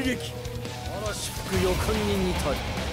撃。嵐吹く予感に似たり。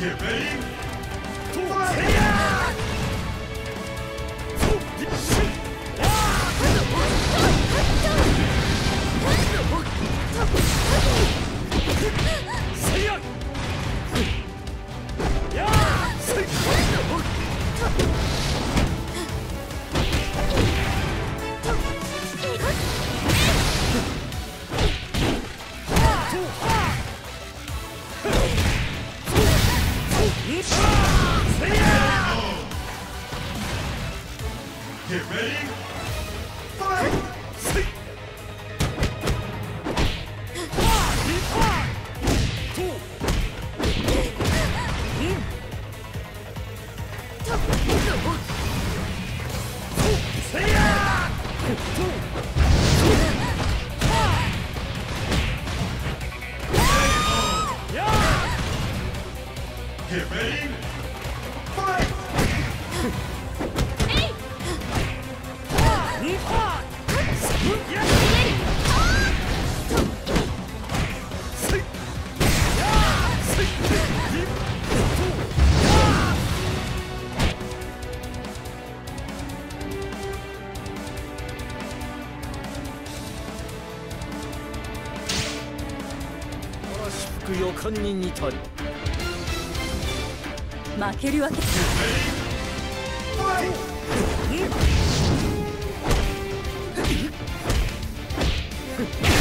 夜眉冲天呀 Get ready, fight! 予感に似たり。負けるわけさ Ha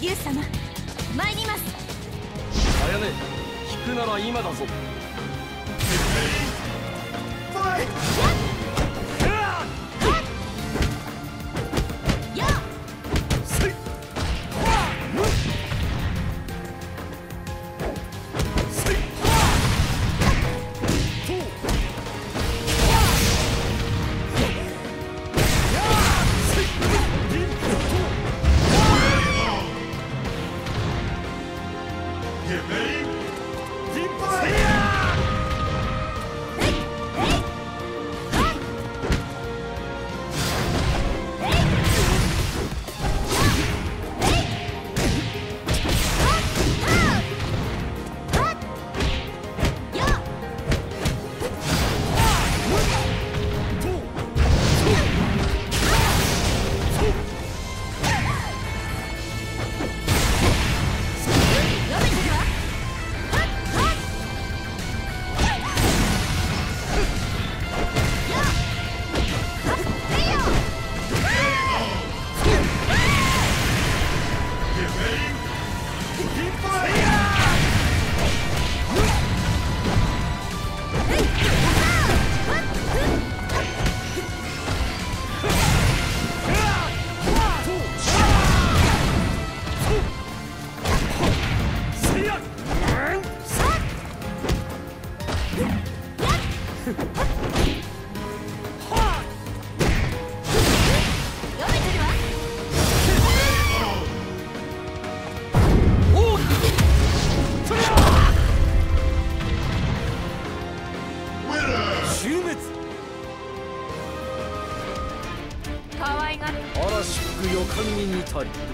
竜様参ります。あやねくなら今だぞ。Yeah. me よ予感に似た。り。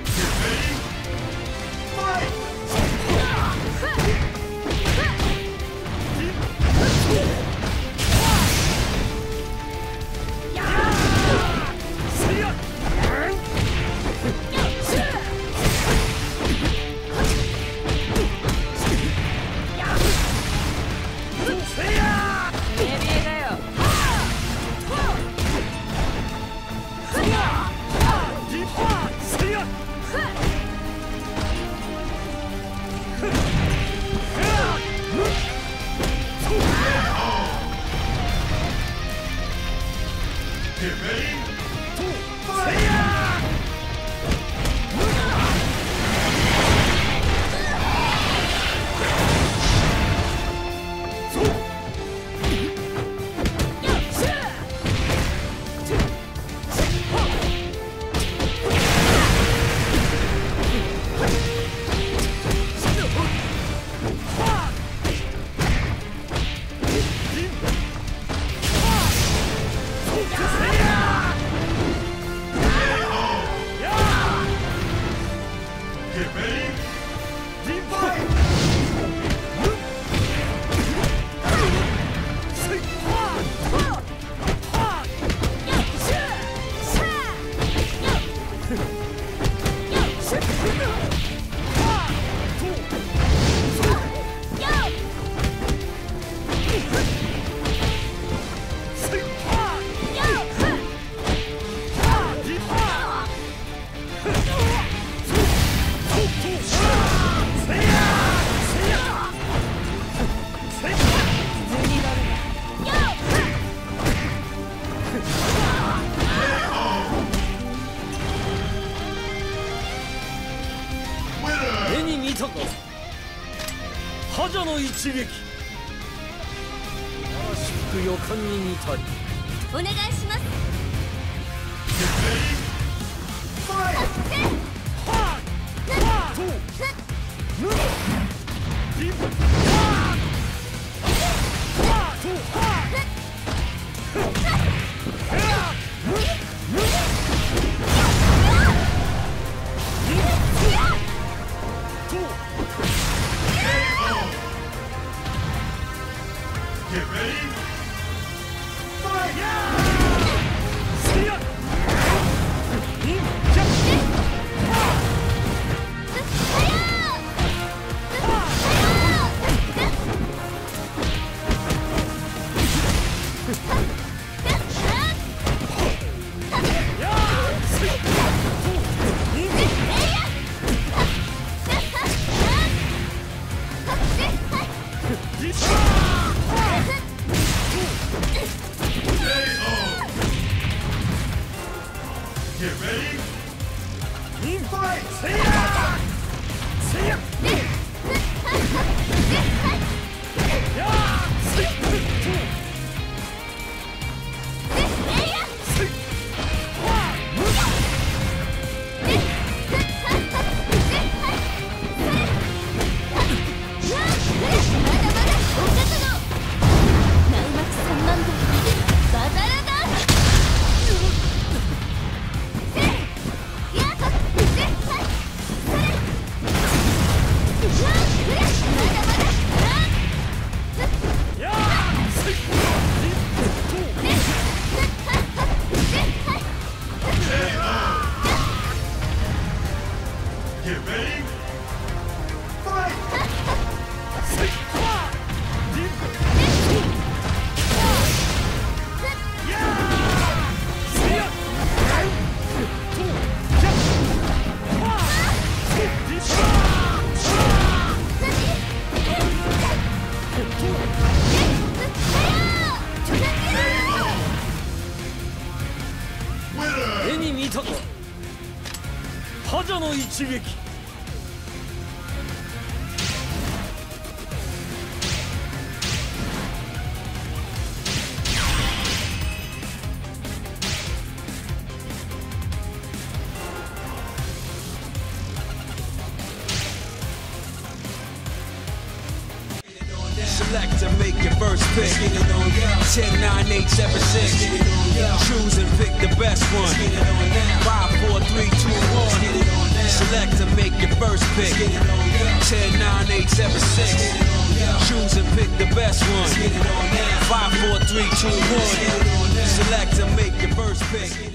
一撃祝福予感に似たり。お願いします。10, 9, 8, 7, 6. Choose and pick the best one. 5, 4, 3, 2, 1. Select to make your first pick. 10, 9, 8, 7, 6. Choose and pick the best one. 5, 4, 3, 2, 1. Select to make your first pick.